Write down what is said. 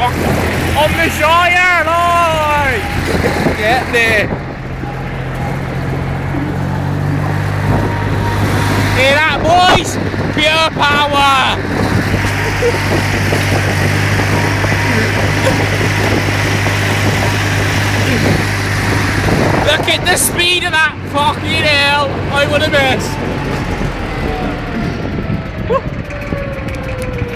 On the Cheyenne, oi! Get there. Hear that, boys? Pure power! Look at the speed of that fucking hill! I would have missed!